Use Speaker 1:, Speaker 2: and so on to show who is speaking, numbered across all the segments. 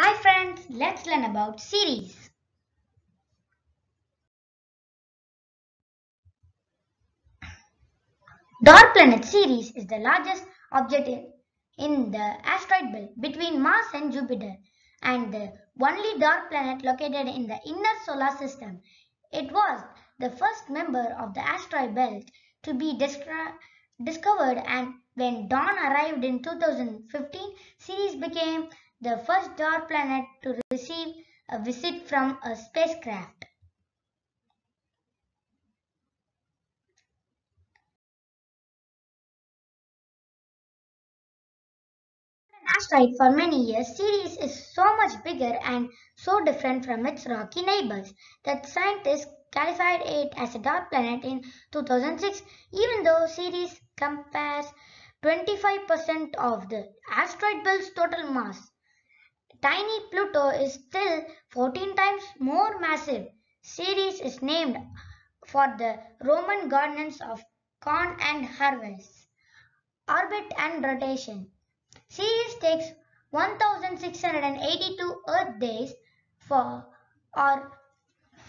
Speaker 1: Hi friends, let's learn about Ceres. Dwarf planet Ceres is the largest object in the asteroid belt between Mars and Jupiter and the only dwarf planet located in the inner solar system. It was the first member of the asteroid belt to be discovered and when Dawn arrived in 2015, Ceres became the first dwarf planet to receive a visit from a spacecraft. An asteroid for many years, Ceres is so much bigger and so different from its rocky neighbors that scientists classified it as a dwarf planet in 2006 even though Ceres compares 25% of the asteroid belt's total mass. Tiny Pluto is still 14 times more massive. Ceres is named for the Roman goddess of corn and harvest. Orbit and rotation. Ceres takes 1682 Earth days for or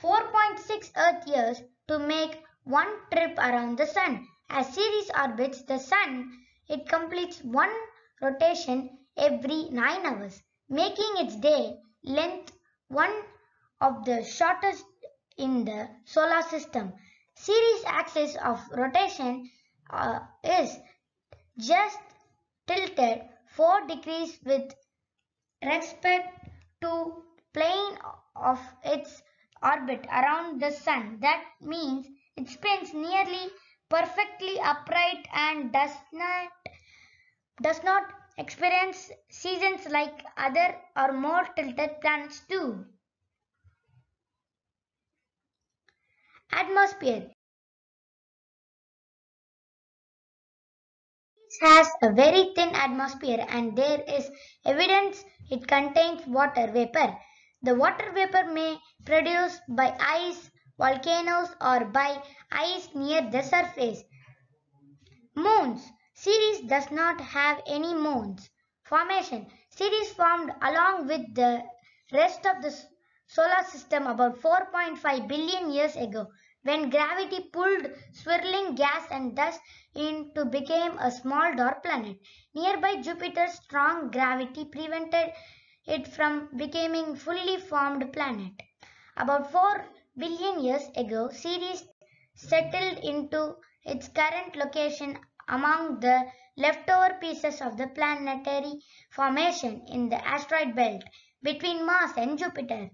Speaker 1: 4.6 Earth years to make one trip around the Sun. As Ceres orbits the Sun, it completes one rotation every 9 hours, making its day length one of the shortest in the solar system. Ceres' axis of rotation uh, is just tilted 4 degrees with respect to plane of its orbit around the sun. That means it spins nearly perfectly upright and does not does not experience seasons like other or more tilted planets do. Atmosphere has a very thin atmosphere and there is evidence it contains water vapor. The water vapor may produced by ice, volcanoes or by ice near the surface. Moons. Ceres does not have any moons. Formation. Ceres formed along with the rest of the solar system about 4.5 billion years ago when gravity pulled swirling gas and dust in to become a small dwarf planet. Nearby Jupiter's strong gravity prevented it from becoming fully formed planet. About 4 billion years ago, Ceres settled into its current location among the leftover pieces of the planetary formation in the asteroid belt between Mars and Jupiter.